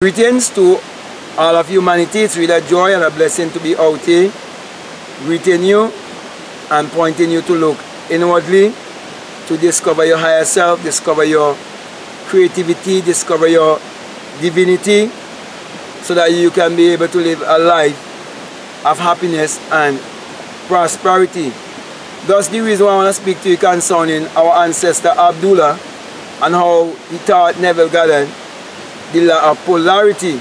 Greetings to all of humanity. It's really a joy and a blessing to be out here greeting you and pointing you to look inwardly to discover your higher self, discover your creativity, discover your divinity so that you can be able to live a life of happiness and prosperity. That's the reason why I want to speak to you concerning our ancestor Abdullah and how he taught Neville Goddard the law of uh, polarity.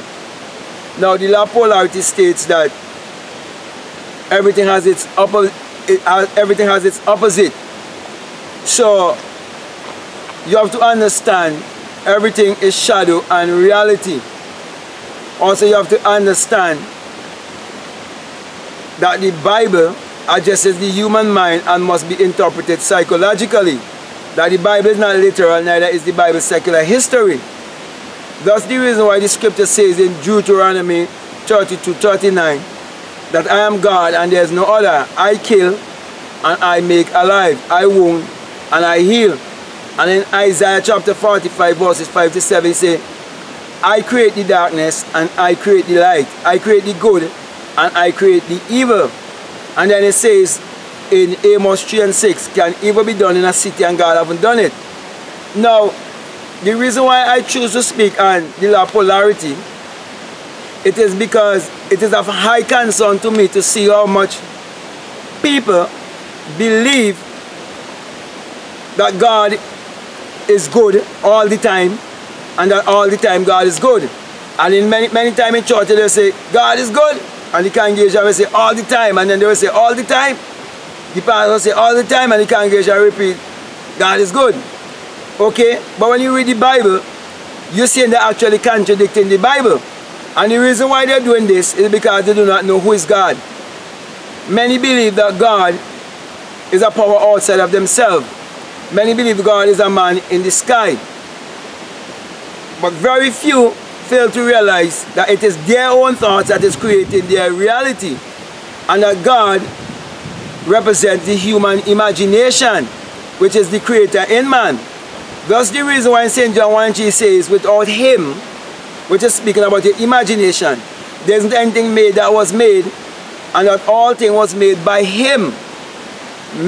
Now the law of polarity states that everything has its opposite it has, everything has its opposite. So you have to understand everything is shadow and reality. Also you have to understand that the Bible addresses the human mind and must be interpreted psychologically. That the Bible is not literal, neither is the Bible secular history. That's the reason why the scripture says in Deuteronomy 32, 39 that I am God and there is no other. I kill and I make alive. I wound and I heal. And in Isaiah chapter 45 verses 5 to 7 say, I create the darkness and I create the light. I create the good and I create the evil. And then it says in Amos 3 and 6, can evil be done in a city and God haven't done it? Now, the reason why I choose to speak on the polarity, it is because it is of high concern to me to see how much people believe that God is good all the time and that all the time God is good. And in many many times in church they say God is good and the congregation will say all the time and then they will say all the time. The pastor will say all the time and the congregation repeat God is good. Okay? But when you read the Bible, you see they're actually contradicting the Bible. And the reason why they're doing this is because they do not know who is God. Many believe that God is a power outside of themselves. Many believe God is a man in the sky. But very few fail to realize that it is their own thoughts that is creating their reality. And that God represents the human imagination, which is the creator in man. That's the reason why St. John 1 G says, without him, which is speaking about your imagination, there isn't anything made that was made, and that all thing was made by him.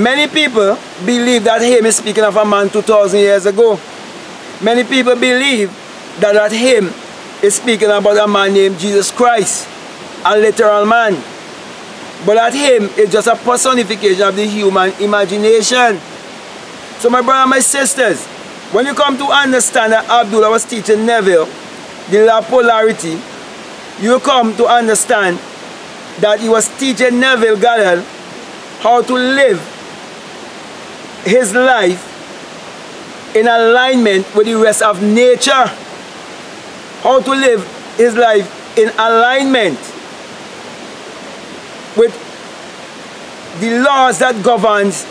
Many people believe that him is speaking of a man 2,000 years ago. Many people believe that that him is speaking about a man named Jesus Christ, a literal man. But that him is just a personification of the human imagination. So my brother and my sisters, when you come to understand that Abdullah was teaching Neville the law polarity, you come to understand that he was teaching Neville Goddard how to live his life in alignment with the rest of nature. How to live his life in alignment with the laws that governs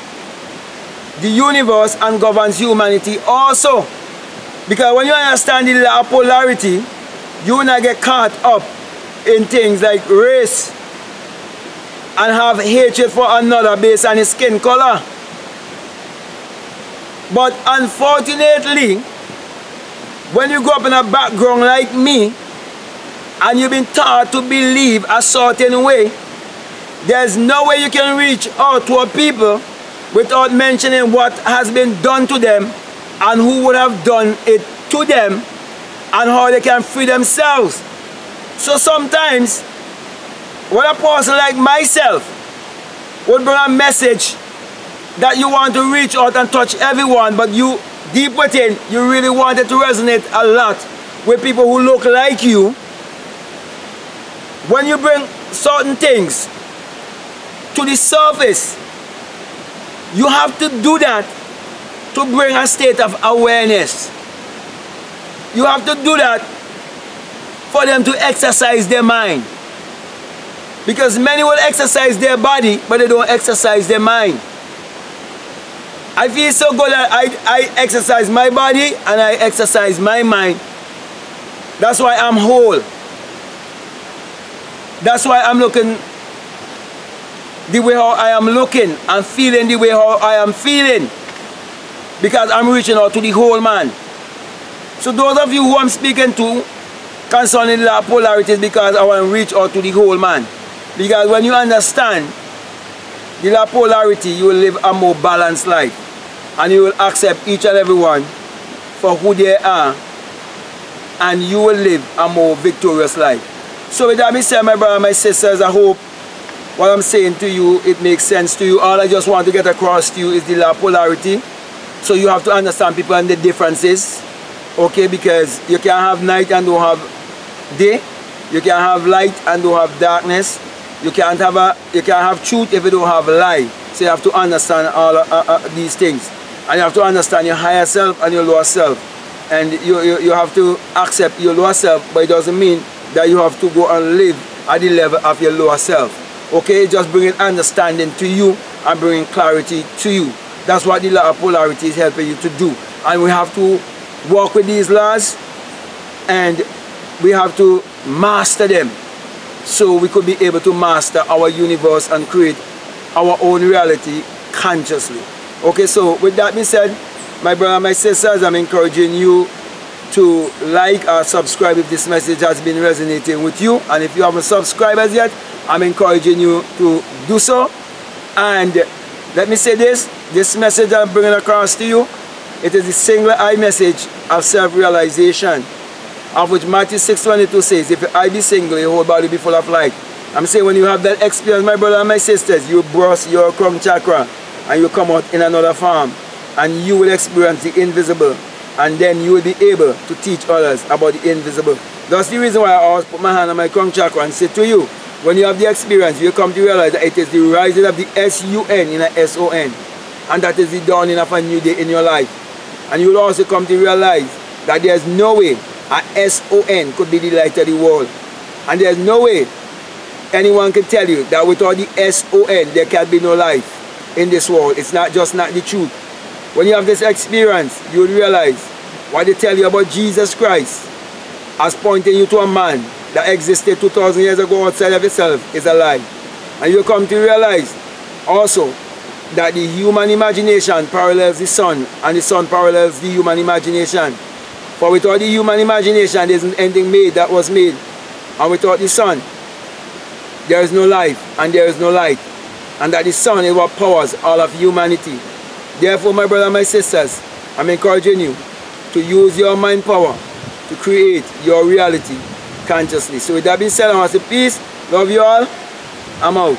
the universe and governs humanity also. Because when you understand the law of polarity, you will not get caught up in things like race and have hatred for another based on his skin color. But unfortunately, when you grow up in a background like me, and you've been taught to believe a certain way, there's no way you can reach out to a people without mentioning what has been done to them and who would have done it to them and how they can free themselves. So sometimes, when a person like myself would bring a message that you want to reach out and touch everyone, but you, deep within, you really wanted to resonate a lot with people who look like you, when you bring certain things to the surface, you have to do that to bring a state of awareness. You have to do that for them to exercise their mind. Because many will exercise their body, but they don't exercise their mind. I feel so good that I, I exercise my body and I exercise my mind. That's why I'm whole. That's why I'm looking the way how I am looking and feeling the way how I am feeling. Because I'm reaching out to the whole man. So those of you who I'm speaking to, concerning the polarity is because I want to reach out to the whole man. Because when you understand the polarity, you will live a more balanced life. And you will accept each and every one for who they are. And you will live a more victorious life. So with that being said, my brother, my sisters, I hope what I'm saying to you, it makes sense to you. All I just want to get across to you is the polarity. So you have to understand people and the differences. Okay, because you can't have night and don't have day. You can't have light and don't have darkness. You can't have a you can't have truth if you don't have lie. So you have to understand all uh, uh, these things. And you have to understand your higher self and your lower self. And you, you, you have to accept your lower self, but it doesn't mean that you have to go and live at the level of your lower self. Okay, just bringing understanding to you and bringing clarity to you. That's what the law of polarity is helping you to do. And we have to work with these laws and we have to master them so we could be able to master our universe and create our own reality consciously. Okay, so with that being said, my brother and my sisters, I'm encouraging you to like or subscribe if this message has been resonating with you. And if you haven't subscribed as yet, I'm encouraging you to do so. And let me say this, this message I'm bringing across to you, it is the single eye message of self-realization of which Matthew 6.22 says, if your eye be single, your whole body be full of light. I'm saying when you have that experience, my brother and my sisters, you burst your crown chakra and you come out in another form and you will experience the invisible and then you will be able to teach others about the invisible. That's the reason why I always put my hand on my crown chakra and say to you, when you have the experience, you come to realize that it is the rising of the S-U-N in a S-O-N and that is the dawning of a new day in your life. And you will also come to realize that there is no way a S-O-N could be the light of the world. And there's no way anyone can tell you that without the S-O-N there can be no life in this world. It's not just not the truth. When you have this experience, you will realize what they tell you about Jesus Christ as pointing you to a man that existed 2,000 years ago outside of itself is a lie. And you come to realize also that the human imagination parallels the sun and the sun parallels the human imagination. For without the human imagination, there isn't anything made that was made. And without the sun, there is no life and there is no light. And that the sun is what powers all of humanity. Therefore, my brother and my sisters, I'm encouraging you to use your mind power to create your reality consciously. So with that being said, I want to say peace, love you all, I'm out.